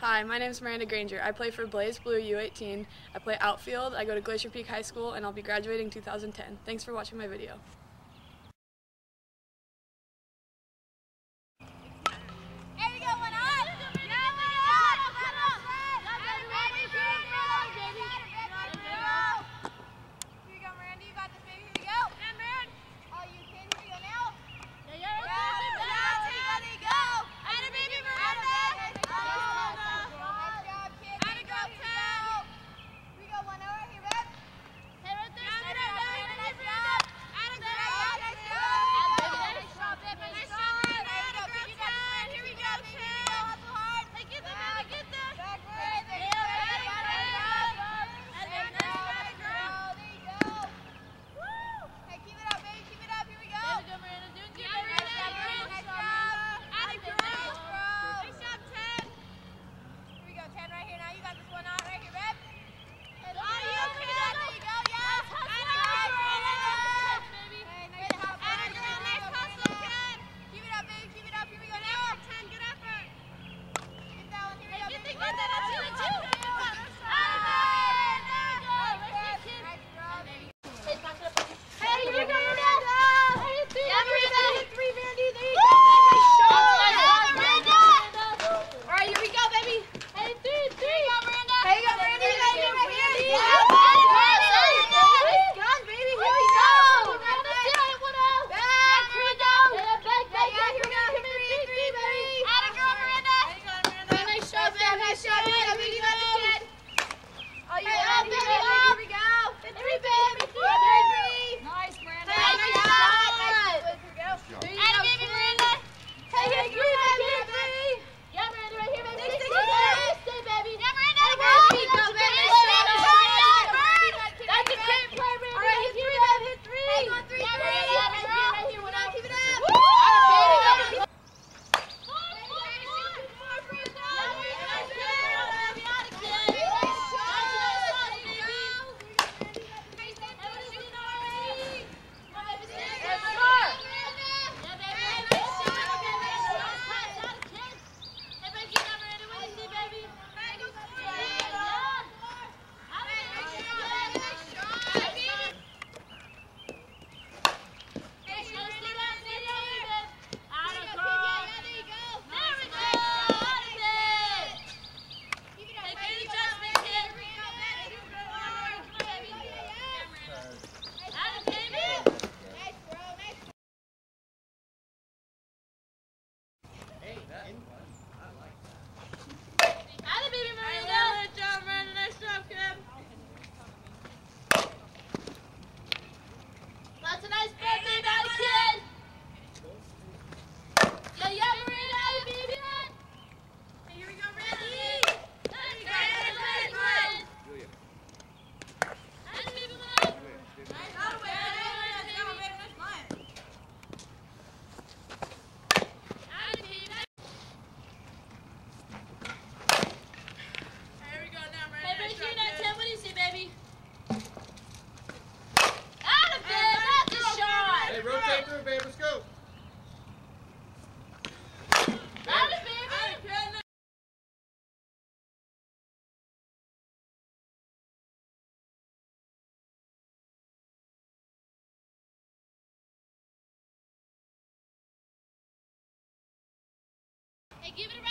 Hi, my name is Miranda Granger. I play for Blaze Blue U18. I play outfield. I go to Glacier Peak High School and I'll be graduating 2010. Thanks for watching my video. Give it a